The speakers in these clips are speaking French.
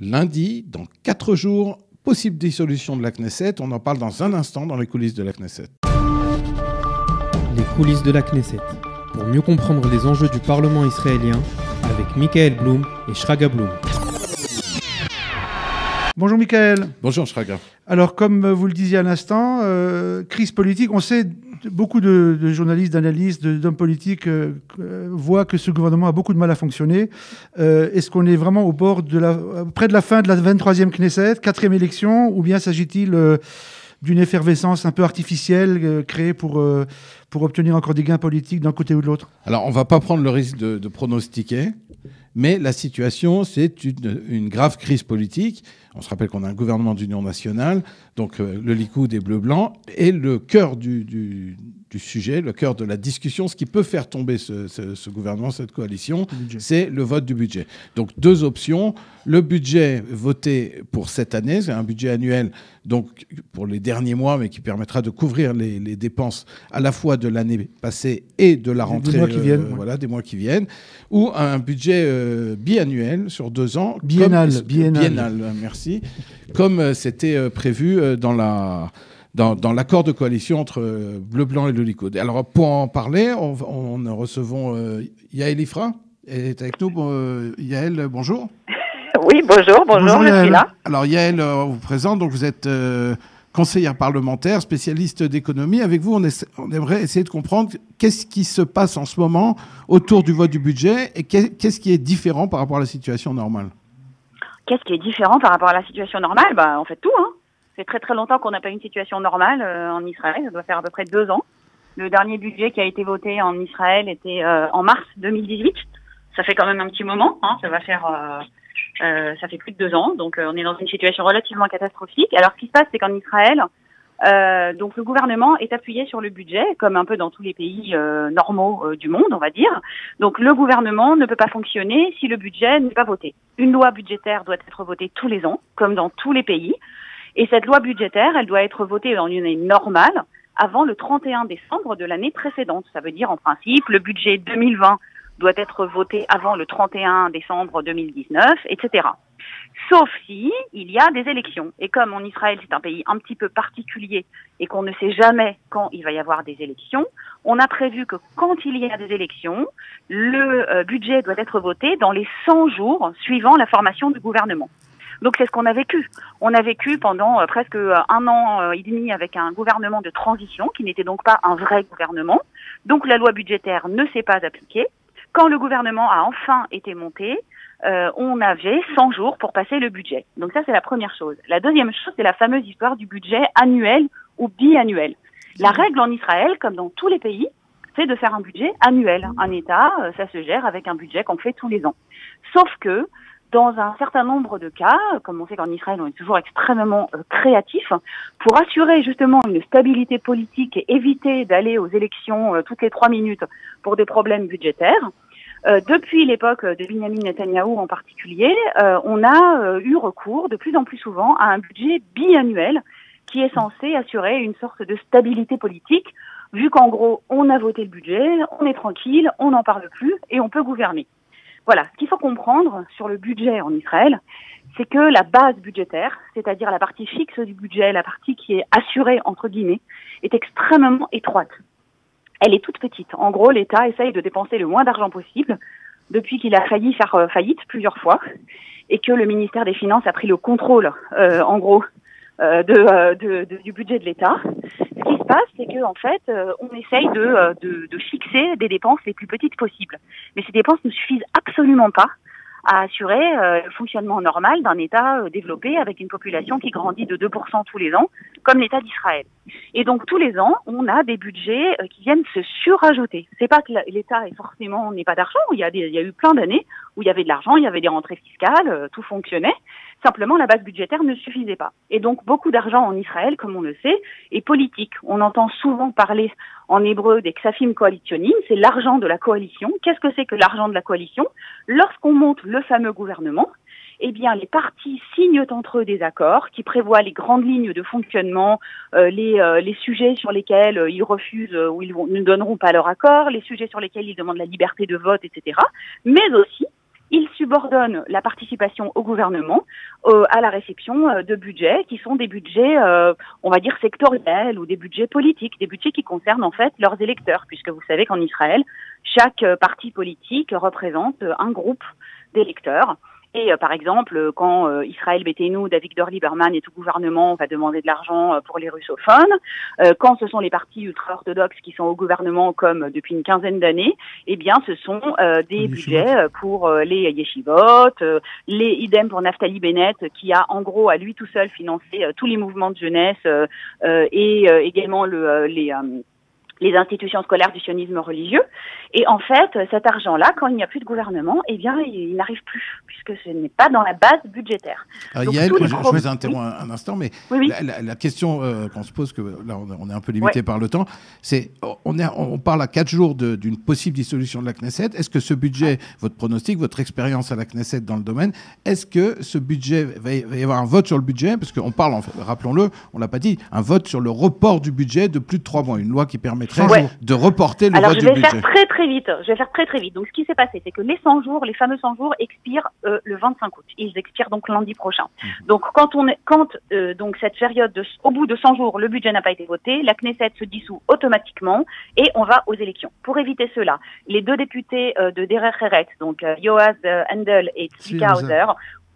lundi, dans quatre jours, possible dissolution de la Knesset. On en parle dans un instant dans les coulisses de la Knesset. Les coulisses de la Knesset. Pour mieux comprendre les enjeux du Parlement israélien, avec Michael Blum et Shraga Blum. Bonjour Michael. Bonjour Shraga. Alors comme vous le disiez à l'instant, euh, crise politique, on sait, beaucoup de, journalistes, d'analystes, d'hommes politiques euh, euh, voient que ce gouvernement a beaucoup de mal à fonctionner. Est-ce qu'on est vraiment au bord de la, près de la fin de la 23e Knesset, quatrième élection, ou bien s'agit-il d'une effervescence un peu artificielle créée pour, pour obtenir encore des gains politiques d'un côté ou de l'autre? Alors on ne va pas prendre le risque de, pronostiquer. Mais la situation, c'est une, grave crise politique. On se rappelle qu'on a un gouvernement d'union nationale, donc euh, le Likoud est bleu-blanc, et le cœur du, du, sujet, le cœur de la discussion, ce qui peut faire tomber ce, ce gouvernement, cette coalition, c'est le vote du budget. Donc deux options. Le budget voté pour cette année, c'est un budget annuel, donc pour les derniers mois, mais qui permettra de couvrir les, dépenses à la fois de l'année passée et de la rentrée, des mois qui euh, viennent, voilà, des mois qui viennent, ou un budget euh, biannuel sur deux ans, biennal, biennal, merci, comme c'était prévu dans la dans, l'accord de coalition entre Bleu Blanc et le Likud. Alors pour en parler, on, on recevons euh, Yael Ifra. Elle est avec nous. Euh, Yael, bonjour. Oui, bonjour, bonjour, je suis là. Alors Yael, euh, on vous présente, donc vous êtes conseillère parlementaire, spécialiste d'économie. Avec vous, on, on, aimerait essayer de comprendre qu'est-ce qui se passe en ce moment autour du vote du budget et qu'est-ce qui est différent par rapport à la situation normale. Qu'est-ce qui est différent par rapport à la situation normale? Bah, On fait tout. Hein fait très très longtemps qu'on n'a pas une situation normale euh, en Israël. Ça doit faire à peu près deux ans. Le dernier budget qui a été voté en Israël était euh, en mars 2018. Ça fait quand même un petit moment. Hein. Ça va faire, euh, ça fait plus de deux ans. Donc on est dans une situation relativement catastrophique. Alors ce qui se passe, c'est qu'en Israël, donc le gouvernement est appuyé sur le budget, comme un peu dans tous les pays normaux du monde, on va dire. Donc le gouvernement ne peut pas fonctionner si le budget n'est pas voté. Une loi budgétaire doit être votée tous les ans, comme dans tous les pays. Et cette loi budgétaire, elle doit être votée dans une année normale avant le 31 décembre de l'année précédente. Ça veut dire en principe le budget 2020 doit être voté avant le 31 décembre 2019, etc. Sauf si il y a des élections. Et comme en Israël c'est un pays un petit peu particulier et qu'on ne sait jamais quand il va y avoir des élections, on a prévu que quand il y a des élections, le euh, budget doit être voté dans les 100 jours suivant la formation du gouvernement. Donc c'est ce qu'on a vécu. On a vécu pendant euh, presque euh, un an et demi avec un gouvernement de transition qui n'était donc pas un vrai gouvernement. Donc la loi budgétaire ne s'est pas appliquée. Quand le gouvernement a enfin été monté, on avait 100 jours pour passer le budget. Donc ça, c'est la première chose. La deuxième chose, c'est la fameuse histoire du budget annuel ou biannuel. La règle en Israël, comme dans tous les pays, c'est de faire un budget annuel. Un État, ça se gère avec un budget qu'on fait tous les ans. Sauf que dans un certain nombre de cas, comme on sait qu'en Israël, on est toujours extrêmement euh, créatif, pour assurer justement une stabilité politique et éviter d'aller aux élections euh, toutes les trois minutes pour des problèmes budgétaires. Euh, depuis l'époque de Benjamin Netanyahu en particulier, on a eu recours de plus en plus souvent à un budget biannuel qui est censé assurer une sorte de stabilité politique, vu qu'en gros, on a voté le budget, on est tranquille, on n'en parle plus et on peut gouverner. Voilà, ce qu'il faut comprendre sur le budget en Israël, c'est que la base budgétaire, c'est-à-dire la partie fixe du budget, la partie qui est assurée entre guillemets, est extrêmement étroite. Elle est toute petite. En gros, l'État essaye de dépenser le moins d'argent possible depuis qu'il a failli faire euh, faillite plusieurs fois et que le ministère des Finances a pris le contrôle, euh, en gros, euh, de, du budget de l'État ce qui se passe, c'est qu'en en fait, euh, on essaye euh, de, fixer des dépenses les plus petites possibles. Mais ces dépenses ne suffisent absolument pas à assurer euh, le fonctionnement normal d'un État développé avec une population qui grandit de 2% tous les ans, comme l'État d'Israël. Et donc tous les ans, on a des budgets qui viennent se surajouter. C'est pas que l'État est forcément n'est pas d'argent. Il y a eu plein d'années où il y avait de l'argent, il y avait des rentrées fiscales, tout fonctionnait. Simplement, la base budgétaire ne suffisait pas. Et donc, beaucoup d'argent en Israël, comme on le sait, est politique. On entend souvent parler en hébreu des ksafim coalitionnim, c'est l'argent de la coalition. Qu'est-ce que c'est que l'argent de la coalition? Lorsqu'on monte le fameux gouvernement, eh bien, les partis signent entre eux des accords qui prévoient les grandes lignes de fonctionnement, euh, les, euh, les, sujets sur lesquels euh, ils refusent ou ils ne donneront pas leur accord, les sujets sur lesquels ils demandent la liberté de vote, etc. Mais aussi il subordonne la participation au gouvernement à la réception de budgets qui sont des budgets, on va dire, sectoriels ou des budgets politiques, des budgets qui concernent en fait leurs électeurs, puisque vous savez qu'en Israël, chaque parti politique représente un groupe d'électeurs. Et euh, par exemple, euh, quand euh, Israël Béthénou d'Avigdor Lieberman est au gouvernement, on va demander de l'argent pour les russophones. quand ce sont les partis ultra-orthodoxes qui sont au gouvernement, comme depuis une quinzaine d'années, eh bien, ce sont des budgets pour les yeshivot, les idem pour Naftali Bennett, qui a en gros à lui tout seul financé tous les mouvements de jeunesse et également le, les les institutions scolaires du sionisme religieux. Et en fait, cet argent-là, quand il n'y a plus de gouvernement, eh bien, il, n'arrive plus, puisque ce n'est pas dans la base budgétaire. Yael, je, vous interromps un, instant, mais La, question euh, qu'on se pose, que là, on est un peu limité par le temps, c'est on, on parle à quatre jours d'une possible dissolution de la Knesset. Est-ce que ce budget, votre pronostic, votre expérience à la Knesset dans le domaine, est-ce que ce budget, va y avoir un vote sur le budget? Parce qu'on parle, en fait, rappelons-le, on l'a pas dit, un vote sur le report du budget de plus de trois mois, une loi qui permet de reporter le Alors, vote du budget. je vais faire très très vite. Je vais faire très très vite. Donc, ce qui s'est passé, c'est que les 100 jours, les fameux 100 jours, expirent euh, le 25 août. Ils expirent donc lundi prochain. Mmh. Donc, quand on est, quand euh, donc cette période, de, au bout de 100 jours, le budget n'a pas été voté, la Knesset se dissout automatiquement et on va aux élections. Pour éviter cela, les deux députés euh, de Derer Heret, donc Yoaz Handel et Tzvika Hauser,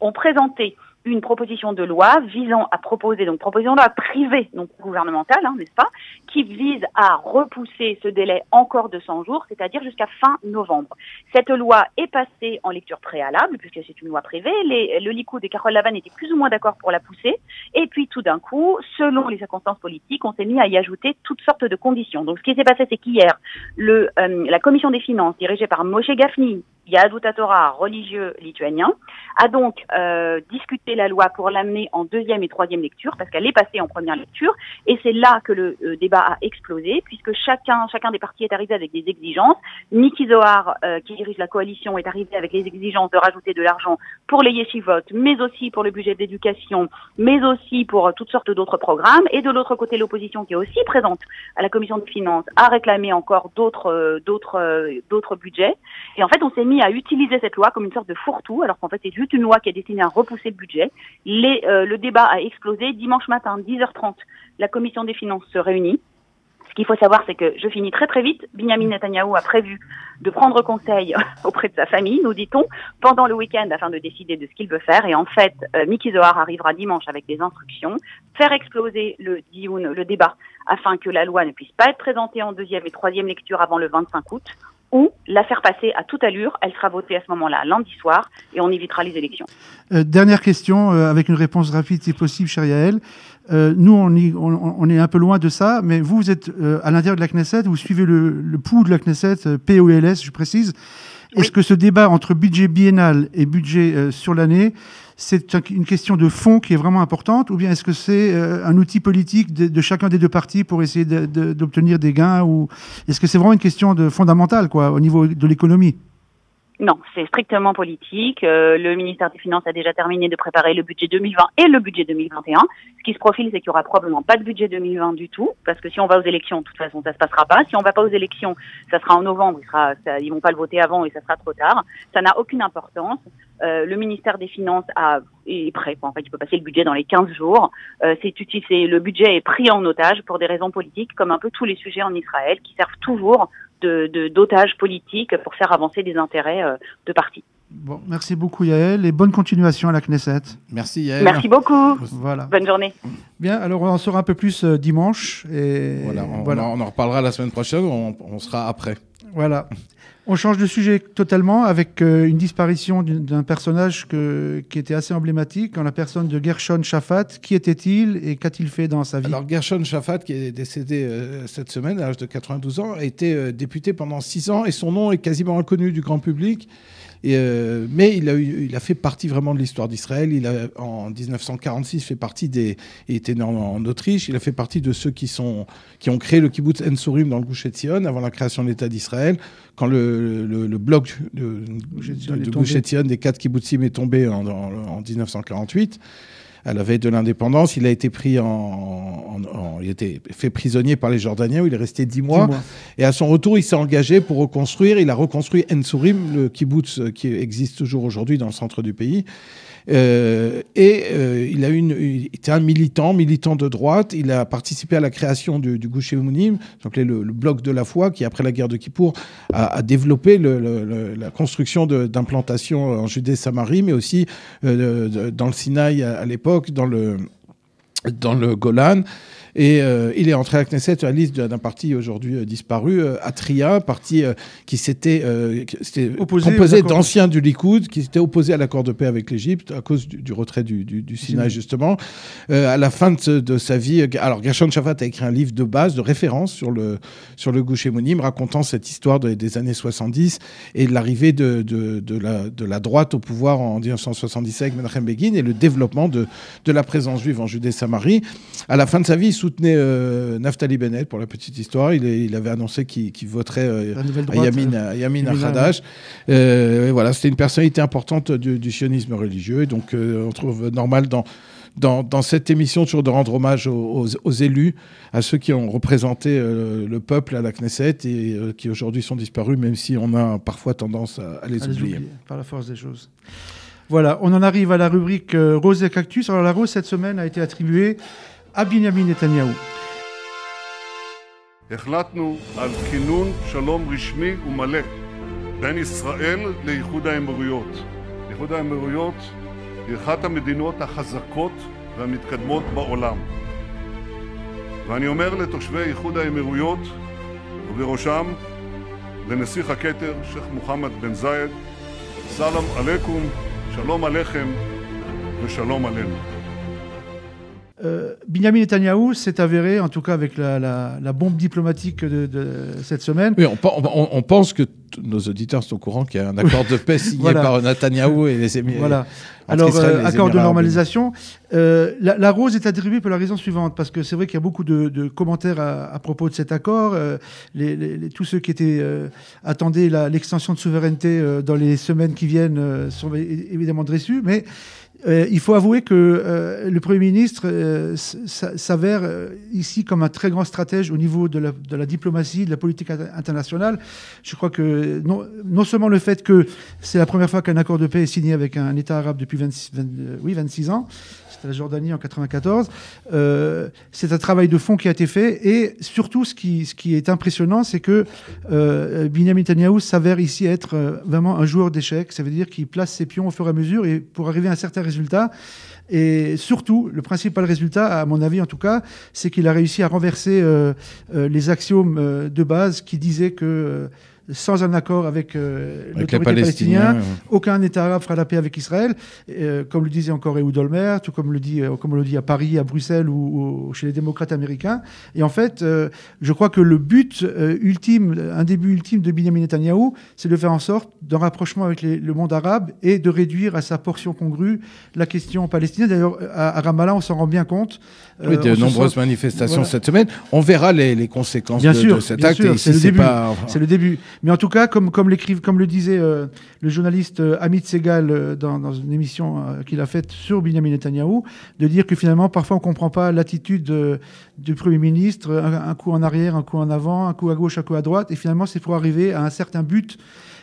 ont présenté une proposition de loi visant à proposer, donc proposition de loi privée, donc gouvernementale, hein, n'est-ce pas, qui vise à repousser ce délai encore de 100 jours, c'est-à-dire jusqu'à fin novembre. Cette loi est passée en lecture préalable, puisque c'est une loi privée. Les, le Likoud et Carole Lavanne étaient plus ou moins d'accord pour la pousser. Et puis tout d'un coup, selon les circonstances politiques, on s'est mis à y ajouter toutes sortes de conditions. Donc ce qui s'est passé, c'est qu'hier, euh, la commission des finances, dirigée par Moshe Gafni, Yahadut Torah, religieux lituanien, a donc euh, discuté la loi pour l'amener en deuxième et troisième lecture, parce qu'elle est passée en première lecture, et c'est là que le euh, débat a explosé, puisque chacun, chacun des partis est arrivé avec des exigences. Niki Zohar, euh, qui dirige la coalition, est arrivé avec les exigences de rajouter de l'argent pour les yeshivot, mais aussi pour le budget d'éducation, mais aussi pour toutes sortes d'autres programmes, et de l'autre côté, l'opposition, qui est aussi présente à la commission des finances, a réclamé encore d'autres, d'autres, d'autres budgets, et en fait, on s'est mis à utiliser cette loi comme une sorte de fourre-tout, alors qu'en fait c'est juste une loi qui est destinée à repousser le budget. Euh, le débat a explosé. Dimanche matin, 10h30, la commission des finances se réunit. Ce qu'il faut savoir, c'est que je finis très très vite. Binyamin Netanyahu a prévu de prendre conseil auprès de sa famille, nous dit-on, pendant le week-end afin de décider de ce qu'il veut faire. Et en fait, euh, Miki Zohar arrivera dimanche avec des instructions, faire exploser le débat, afin que la loi ne puisse pas être présentée en deuxième et troisième lecture avant le 25 août ou la faire passer à toute allure. Elle sera votée à ce moment-là, lundi soir, et on évitera les élections. Euh, dernière question, euh, avec une réponse rapide si possible, cher Yael. Euh, nous, on, on, est un peu loin de ça, mais vous, vous êtes à l'intérieur de la Knesset, vous suivez le, le pouls de la Knesset, POLS, je précise. Est-ce que ce débat entre budget biennal et budget sur l'année, c'est une question de fond qui est vraiment importante, ou bien est-ce que c'est euh, un outil politique de, chacun des deux partis pour essayer d'obtenir des gains, ou est-ce que c'est vraiment une question de fondamentale, quoi, au niveau de l'économie? Non, c'est strictement politique. Euh, le ministère des Finances a déjà terminé de préparer le budget 2020 et le budget 2021. Ce qui se profile, c'est qu'il y aura probablement pas de budget 2020 du tout, parce que si on va aux élections, de toute façon, ça se passera pas. Si on va pas aux élections, ça sera en novembre. Il sera, ils vont pas le voter avant et ça sera trop tard. Ça n'a aucune importance. Euh, le ministère des Finances a, est prêt. En fait, il peut passer le budget dans les 15 jours. Euh, c'est, le budget est pris en otage pour des raisons politiques, comme un peu tous les sujets en Israël, qui servent toujours de, d'otages politiques pour faire avancer des intérêts euh, de partis. Bon, merci beaucoup Yael et bonne continuation à la Knesset. Merci Yael. Merci beaucoup. Voilà. Bonne journée. Bien, alors on en saura un peu plus euh, dimanche. Et voilà, on, en reparlera la semaine prochaine, on sera après. Voilà. On change de sujet totalement avec euh, une disparition d'un personnage qui était assez emblématique en la personne de Gershon Shafat. Qui était-il et qu'a-t-il fait dans sa vie? Alors Gershon Shafat, qui est décédé euh, cette semaine à l'âge de 92 ans, a été euh, député pendant 6 ans et son nom est quasiment inconnu du grand public. Mais il a, fait partie vraiment de l'histoire d'Israël. Il a, en 1946, fait partie des. Il était né en, Autriche. Il a fait partie de ceux qui, ont créé le kibbutz Ensurim dans le Gush Etzion avant la création de l'État d'Israël. Quand le, le, bloc de, de, des quatre kibbutzim est tombé en, en, en 1948. à la veille de l'indépendance. Il a été pris en, il a été fait prisonnier par les Jordaniens où il est resté dix mois. Et à son retour, il s'est engagé pour reconstruire. Il a reconstruit Ensourim, le kibbutz qui existe toujours aujourd'hui dans le centre du pays. Euh, et euh, il, a une, était un militant, militant de droite. Il a participé à la création du, du Gouché Mounim, le, bloc de la foi, qui après la guerre de Kippour a, développé la construction d'implantations en Judée-Samarie, mais aussi euh, dans le Sinaï à, à l'époque, dans le, dans le Golan. Et euh, il est entré à la Knesset à la liste d'un parti aujourd'hui euh, disparu, euh, Atria, parti qui s'était composé d'anciens du Likoud, qui s'était opposé à l'accord de paix avec l'Égypte à cause du, du retrait du, du, du Sinaï, justement. à la fin de, de, sa vie, alors Gershon Shafat a écrit un livre de base, de référence sur le, sur le Gouche racontant cette histoire de, des années 70 et de l'arrivée de, de, de, la, de la droite au pouvoir en 1977 avec Menachem Begin et le développement de, de la présence juive en Judée-Samarie. À la fin de sa vie, il soutenait euh, Naftali Bennett, pour la petite histoire. Il, avait annoncé qu'il qu voterait euh, à Yamin, à Yamin Arhadash. Euh, voilà, c'était une personnalité importante du, du, sionisme religieux. Et donc, euh, on trouve normal dans, dans, dans, cette émission toujours de rendre hommage aux, aux, aux élus, à ceux qui ont représenté euh, le peuple à la Knesset et euh, qui aujourd'hui sont disparus, même si on a parfois tendance à, à les, à oublier. les oublier. Par la force des choses. Voilà, on en arrive à la rubrique euh, Rose et Cactus. Alors la rose cette semaine a été attribuée à Binyamin Netanyahou. החלטנו על כינון שלום רשמי ומלא בין ישראל לאיחוד האמירויות. איחוד האמירויות היא אחת המדינות החזקות והמתקדמות בעולם. ואני אומר לתושבי איחוד האמירויות, ובראשם לנסיך הכתר, שייח' מוחמד בן זייד, סלאם עליכום, שלום עליכם ושלום עלינו. Euh, Benjamin Netanyahou s'est avéré, en tout cas avec la, la, la bombe diplomatique de, de, cette semaine. Oui, on, on, on pense que nos auditeurs sont au courant qu'il y a un accord de paix signé voilà. par Netanyahou et les Émirats. Voilà. Alors, euh, accord de normalisation. Euh, la, la, rose est attribuée pour la raison suivante, parce que c'est vrai qu'il y a beaucoup de, de commentaires à, à, propos de cet accord. Euh, les, les, tous ceux qui étaient euh, attendaient l'extension de souveraineté euh, dans les semaines qui viennent sont évidemment déçus, mais euh, il faut avouer que euh, le Premier ministre euh, s'avère ici comme un très grand stratège au niveau de la, diplomatie, de la politique internationale. Je crois que non, seulement le fait que c'est la première fois qu'un accord de paix est signé avec un État arabe depuis 26, 20, oui, 26 ans, c'était la Jordanie en 94. Euh, c'est un travail de fond qui a été fait et surtout ce qui, ce qui est impressionnant, c'est que Benjamin Netanyahu s'avère ici être vraiment un joueur d'échecs. Ça veut dire qu'il place ses pions au fur et à mesure et pour arriver à un certain résultat. Et surtout, le principal résultat, à mon avis en tout cas, c'est qu'il a réussi à renverser euh, euh, les axiomes euh, de base qui disaient que sans un accord avec, euh, l'autorité palestinienne, ouais. aucun État arabe fera la paix avec Israël, euh, comme le disait encore Ehud Olmert, tout comme, le dit, euh, comme on le dit à Paris, à Bruxelles ou, ou chez les démocrates américains. Et en fait, euh, je crois que le but euh, ultime, un début ultime de Benjamin Netanyahou, c'est de faire en sorte d'un rapprochement avec les, le monde arabe et de réduire à sa portion congrue la question palestinienne. D'ailleurs, à, à, Ramallah, on s'en rend bien compte. Oui, de nombreuses manifestations voilà. cette semaine. On verra les, les conséquences bien de, sûr, de cet bien acte. Sûr, c'est le. C'est le début. Mais en tout cas, comme, comme, comme le disait euh, le journaliste euh, Amit Segal euh, dans, une émission qu'il a faite sur Benjamin Netanyahou, de dire que finalement, parfois, on ne comprend pas l'attitude du Premier ministre, un, un, coup en arrière, un coup en avant, un coup à gauche, un coup à droite, et finalement, c'est pour arriver à un certain but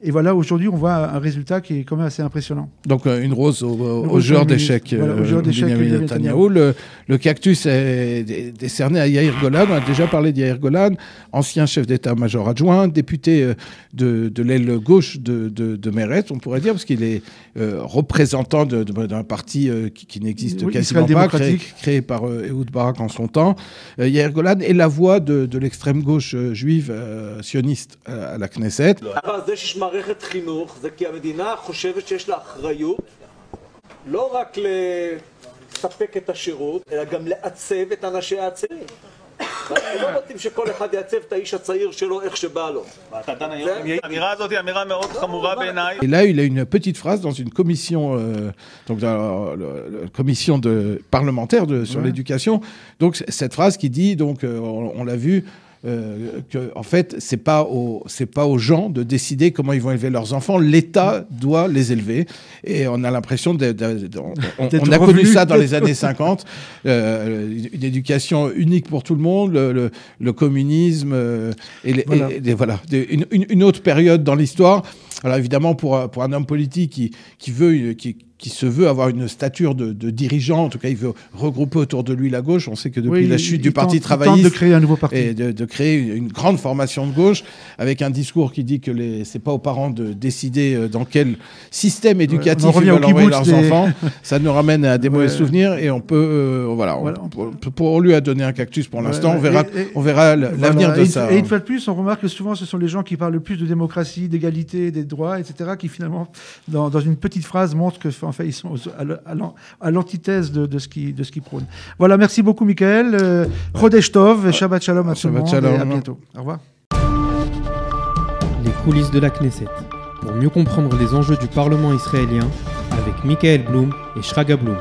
et voilà, aujourd'hui, on voit un résultat qui est quand même assez impressionnant. Donc, euh, une rose au, au, au joueur d'échecs. Voilà, au joueur d'échecs Netanyahu. Le, le, cactus est décerné à Yair Golan. On a déjà parlé de Yair Golan, ancien chef d'état-major adjoint, député euh, de, de l'aile gauche de, de, de Meret, on pourrait dire, parce qu'il est euh, représentant d'un parti euh, qui, qui n'existe oui, quasiment pas, créé, créé, par euh, Ehud Barak en son temps. Yair Golan est la voix de, l'extrême gauche juive sioniste à, à la Knesset. מערכת חינוך זה כי המדינה חושבת שיש לה אחריות לא רק לספק את השירות, אלא גם לעצב את אנשי הצעירים. אנחנו לא רוצים שכל אחד יעצב את האיש הצעיר שלו איך שבא לו. האמירה הזאת היא אמירה מאוד חמורה בעיניי. Et là, il a une petite phrase dans une commission, euh, donc dans la, la commission de, parlementaire de, sur ouais. l'éducation. Donc cette phrase qui dit, donc euh, on, on l'a vu, euh, que, en fait, c'est pas aux, c'est pas aux gens de décider comment ils vont élever leurs enfants. L'État doit les élever. Et on a l'impression de, de- de- on, a connu ça dans les années 50. euh, une éducation unique pour tout le monde, le, le- le communisme euh, et, les- Voilà. et- et voilà, une, une- autre période dans l'histoire. Alors évidemment, pour, un- pour un homme politique qui, qui veut, qui, qui se veut avoir une stature de, de dirigeant, en tout cas, il veut regrouper autour de lui la gauche. On sait que depuis Oui, la chute du Parti tente- travailliste de créer un nouveau parti. et de, de créer une, grande formation de gauche avec un discours qui dit que c'est pas aux parents de décider euh, dans quel système éducatif on ils veulent envoyer leurs des- enfants. Ça nous ramène à des mauvais souvenirs et on peut euh, voilà, on- Voilà. pour, pour lui a donné un cactus pour l'instant. Ouais, on verra et- et- on verra l- l'avenir Voilà. de et ça. Et une fois de plus, on remarque que souvent, ce sont les gens qui parlent le plus de démocratie, d'égalité, des droits, etc., qui finalement, dans, dans une petite phrase, montrent que, enfin, ils sont à l'antithèse de, de ce qui de ce qu'ils prônent. Voilà, merci beaucoup, Michael. Euh, Chodesh Tov, Shabbat Shalom à tout le monde. et à bientôt. Au revoir. Les coulisses de la Knesset. Pour mieux comprendre les enjeux du Parlement israélien avec Michael Blum et Shraga Blum.